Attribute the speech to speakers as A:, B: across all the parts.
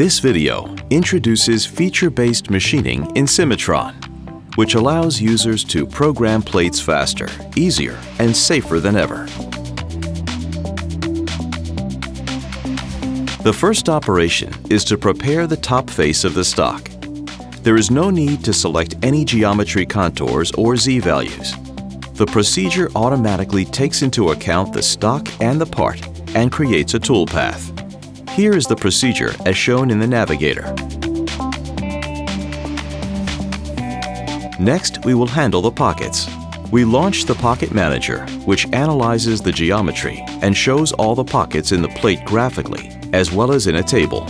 A: This video introduces feature-based machining in Cimatron, which allows users to program plates faster, easier, and safer than ever. The first operation is to prepare the top face of the stock. There is no need to select any geometry contours or z-values. The procedure automatically takes into account the stock and the part and creates a toolpath. Here is the procedure as shown in the navigator. Next, we will handle the pockets. We launch the Pocket Manager, which analyzes the geometry and shows all the pockets in the plate graphically, as well as in a table.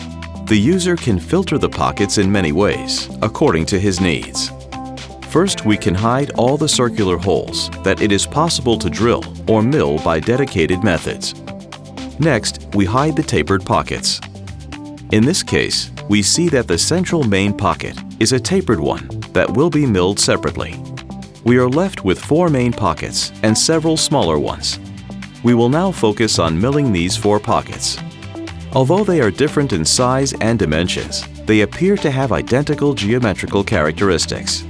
A: The user can filter the pockets in many ways, according to his needs. First, we can hide all the circular holes that it is possible to drill or mill by dedicated methods. Next, we hide the tapered pockets. In this case, we see that the central main pocket is a tapered one that will be milled separately. We are left with four main pockets and several smaller ones. We will now focus on milling these four pockets. Although they are different in size and dimensions, they appear to have identical geometrical characteristics.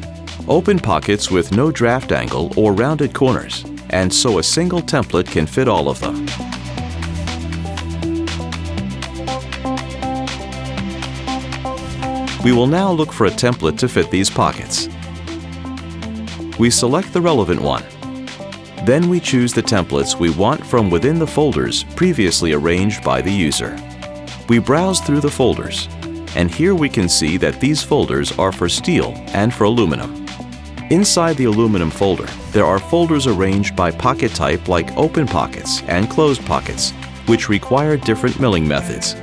A: Open pockets with no draft angle or rounded corners, and so a single template can fit all of them. We will now look for a template to fit these pockets. We select the relevant one. Then we choose the templates we want from within the folders previously arranged by the user. We browse through the folders, and here we can see that these folders are for steel and for aluminum. Inside the aluminum folder, there are folders arranged by pocket type like open pockets and closed pockets, which require different milling methods.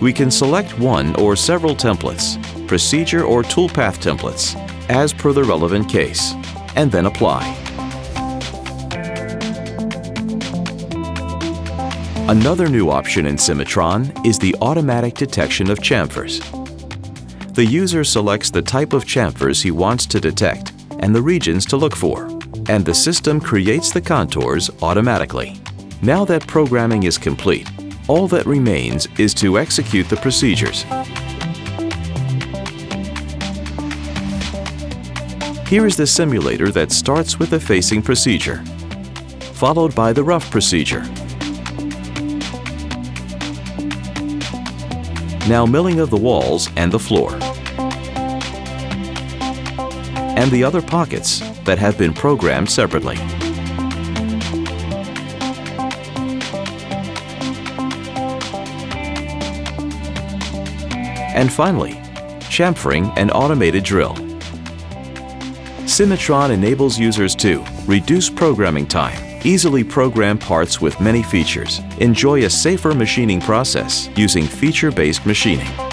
A: We can select one or several templates, procedure or toolpath templates, as per the relevant case, and then apply. Another new option in Cimatron is the automatic detection of chamfers. The user selects the type of chamfers he wants to detect and the regions to look for, and the system creates the contours automatically. Now that programming is complete, all that remains is to execute the procedures. Here is the simulator that starts with the facing procedure, followed by the rough procedure. Now milling of the walls and the floor. And the other pockets that have been programmed separately. And finally, chamfering an automated drill. Cimatron enables users to reduce programming time, easily program parts with many features, enjoy a safer machining process using feature-based machining.